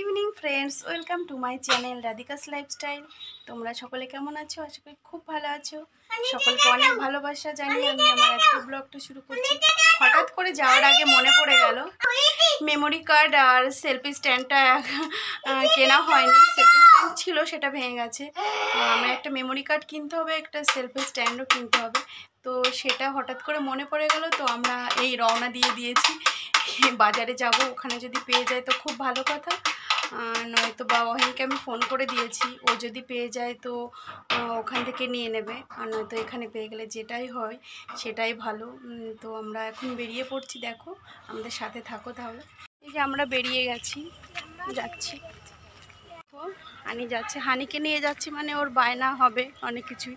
Evening friends welcome to my channel Radhika's lifestyle তোমরা সকলে কেমন আছো? আশা করি খুব ভালো আছো। সকলকে অনেক ভালোবাসা জানি আমি আমার আজকে ব্লগটা শুরু করছি। হঠাৎ করে যাওয়ার আগে মনে পড়ে গেল মেমোরি কার্ড আর সেলফি স্ট্যান্ডটা কেনা হয়নি। সেলফি স্ট্যান্ড ছিল, সেটা ভেঙে গেছে। আমার একটা মেমোরি কার্ড কিনতে হবে, একটা সেলফি স্ট্যান্ডও কিনতে হবে। তো সেটা হঠাৎ করে মনে পড়ে গেল, তো আমরা এই রওনা দিয়ে দিয়েছি। বাজারে যাব, ওখানে যদি পেয়ে যায় তো খুব ভালো কথা। নয়তো বা ওহেনকে আমি ফোন করে দিয়েছি। ও যদি পেয়ে যায় তো ওখান থেকে নিয়ে নেবে। আর নয়তো এখানে পেয়ে গেলে যেটাই হয় সেটাই ভালো। তো আমরা এখন বেরিয়ে পড়ছি দেখো। আমাদের সাথে থাকো তাহলে। এই যে আমরা বেরিয়ে গেছি যাচ্ছি। দেখো, হানি যাচ্ছে। হানিকে নিয়ে যাচ্ছি মানে ওর বায়না হবে অনেক কিছুই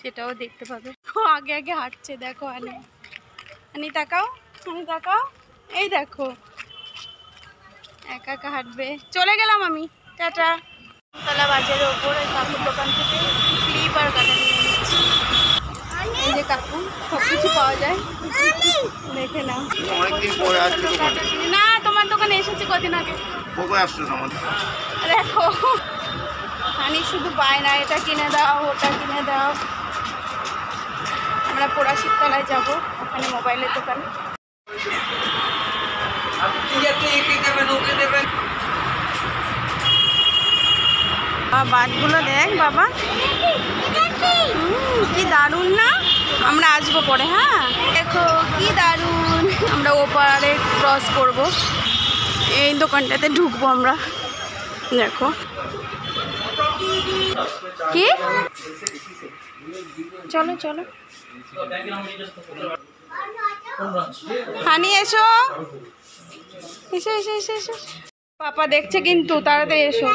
সেটাও দেখতে পাবে। ও আগে আগে হাঁটছে দেখো হানি। হানি তাকাও হানি তাকাও। এই দেখো একা একা হাঁটবে। চলে গেলাম আমি। টাটা। তলা বাজারের ওপর ওই কাকুর দোকান থেকে ক্লিপ আর কাটা নিয়ে নিচ্ছি। এই যে কাকু সব কিছু পাওয়া যায়। দেখে নাও। না তোমার দোকানে এসেছি কদিন আগে। দেখো। হানি শুধু পাই না এটা কিনে দাও ওটা কিনে দাও। আমরা পোড়াশির তলায় যাব ওখানে মোবাইলের দোকানে। বাঘগুলো দেখ বাবা। কি দারুণ না? আমরা আসব পরে হ্যাঁ? দেখো, কি দারুণ। আমরা ওপারে ক্রস করব। এই দোকানটাতে ঢুকবো আমরা। দেখো। কি? চলো চলো। হানি, এসো। এসো এসো এসো এসো। পাপা দেখছে কিন্তু, তাড়াতাড়ি এসো।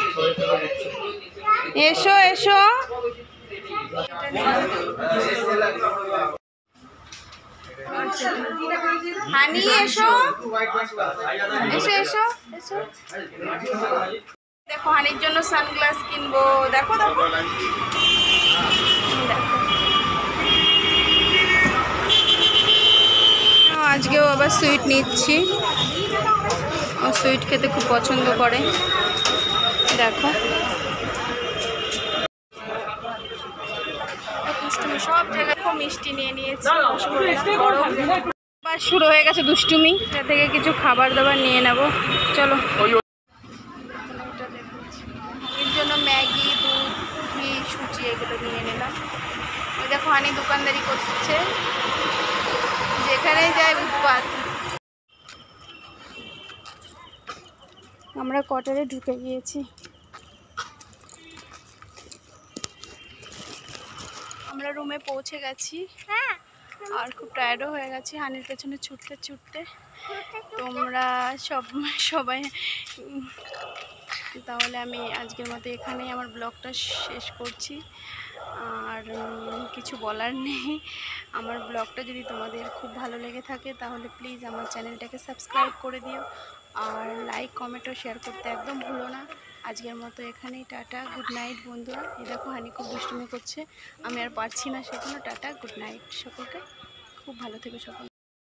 এসো এসো। হানি, এসো। এসো এসো এসো। দেখো, হানির জন্য সানগ্লাস কিনবো। দেখো দেখো। দেখো। আবার সুইট নিচ্ছি। ও সুইট খেতে খুব পছন্দ করে। দেখো। সব জায়গায় মিষ্টি নিয়ে নিয়েছি। আবার শুরু হয়ে গেছে দুষ্টুমি। এটা থেকে কিছু খাবার দাবার নিয়ে নেব। চলো। এর জন্য ম্যাগি, দুধ, ঘি সুচি এগুলো নিয়ে নিলাম। ওই দেখো, হানি দোকানদারি করছে। যেখানেই যায় উৎপাত। আমরা কটারে ঢুকে গিয়েছি। আমরা রুমে পৌঁছে গেছি। আর খুব টায়ার্ডও হয়ে গেছি হানির পেছনে ছুটতে ছুটতে। তোমরা সব সবাই তাহলে আমি আজকের মতো এখানেই আমার ব্লগটা শেষ করছি। আর কিছু বলার নেই। আমার ব্লগটা যদি তোমাদের খুব ভালো লেগে থাকে, তাহলে প্লিজ আমার চ্যানেলটাকে সাবস্ক্রাইব করে দিও। আর লাইক কমেন্ট ও শেয়ার করতে একদম ভুলো না। আজকের মতো এখানেই, টাটা গুড নাইট বন্ধুরা। এ দেখো হানি খুব দুষ্টুমি করছে। আমি আর পারছি না সেখানে টাটা গুড নাইট সকলকে। খুব ভালো থেকো সকল।